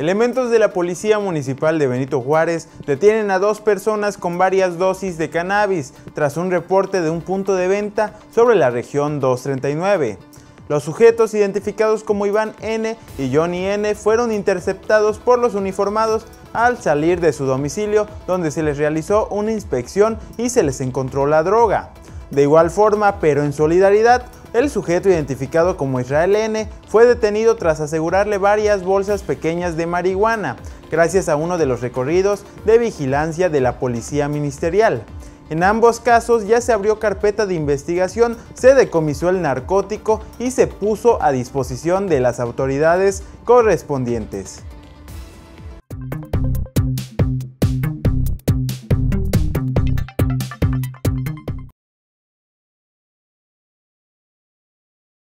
Elementos de la Policía Municipal de Benito Juárez detienen a dos personas con varias dosis de cannabis tras un reporte de un punto de venta sobre la región 239. Los sujetos identificados como Iván N y Johnny N fueron interceptados por los uniformados al salir de su domicilio donde se les realizó una inspección y se les encontró la droga. De igual forma, pero en solidaridad, el sujeto identificado como Israel N fue detenido tras asegurarle varias bolsas pequeñas de marihuana, gracias a uno de los recorridos de vigilancia de la Policía Ministerial. En ambos casos ya se abrió carpeta de investigación, se decomisó el narcótico y se puso a disposición de las autoridades correspondientes.